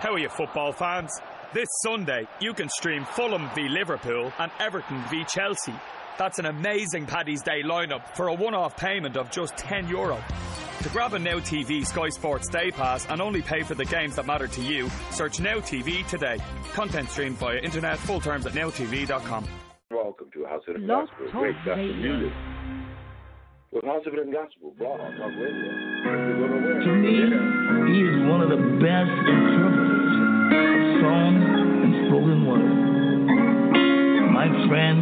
How are you, football fans? This Sunday, you can stream Fulham v Liverpool and Everton v Chelsea. That's an amazing Paddy's Day lineup for a one off payment of just €10. Euro. To grab a Now TV Sky Sports Day Pass and only pay for the games that matter to you, search Now TV today. Content streamed via internet, full terms at nowtv.com. Welcome to House of the Gospel, great gospel Radio. music. With House of the Gospel, blog, talk radio. Gonna To me, he is one of the best spoken word. My friend,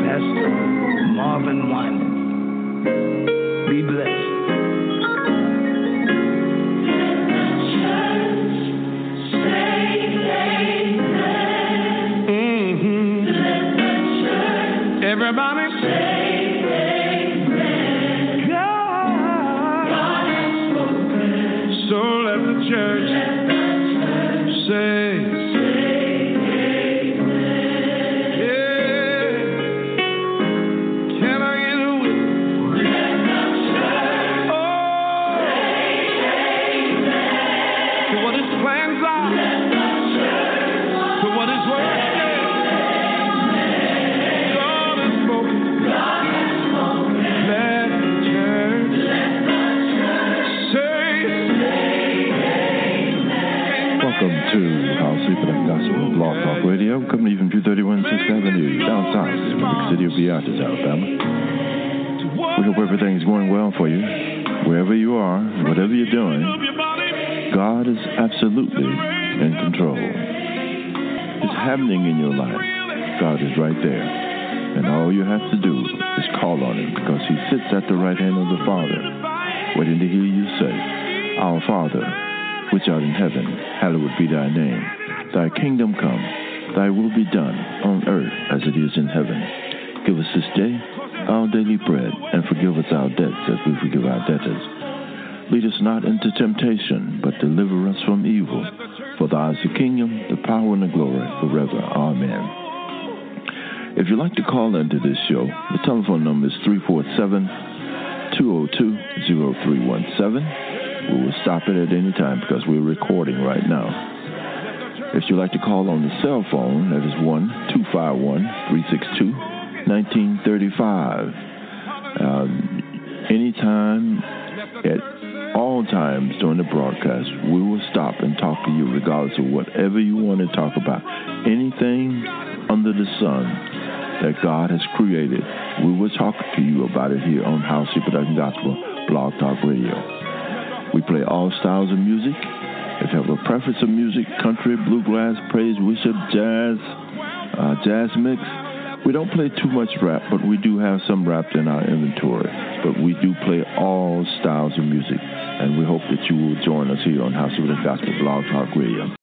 Pastor Marvin Wyman. Be blessed. Mm-hmm. Everybody God. So let the church Radio, coming to you from 231 6th Avenue, down south, the big city of Beatrice, Alabama. We hope everything's going well for you, wherever you are, whatever you're doing. God is absolutely in control. It's happening in your life. God is right there. And all you have to do is call on Him because He sits at the right hand of the Father, waiting to hear you say, Our Father, which art in heaven, hallowed be thy name. Thy kingdom come, thy will be done on earth as it is in heaven. Give us this day our daily bread, and forgive us our debts as we forgive our debtors. Lead us not into temptation, but deliver us from evil. For thine is the kingdom, the power, and the glory forever. Amen. If you'd like to call into this show, the telephone number is 347 202 0317. We will stop it at any time because we're recording right now. If you'd like to call on the cell phone, that is 1 251 362 1935. Um, anytime, at all times during the broadcast, we will stop and talk to you regardless of whatever you want to talk about. Anything under the sun that God has created, we will talk to you about it here on Howcee Production Gospel Blog Talk Radio. We play all styles of music. If you have a preference of music, country, bluegrass, praise, worship, jazz, uh, jazz mix, we don't play too much rap, but we do have some rap in our inventory. But we do play all styles of music, and we hope that you will join us here on House of the Gospel Blog Talk Radio.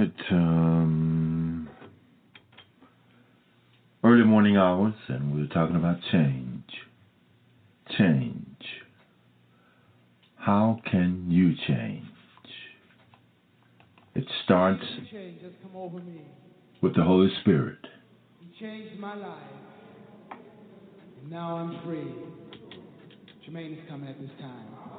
at Um, early morning hours, and we were talking about change. Change. How can you change? It starts with the Holy Spirit. You changed my life. And now I'm free. Jermaine is coming at this time.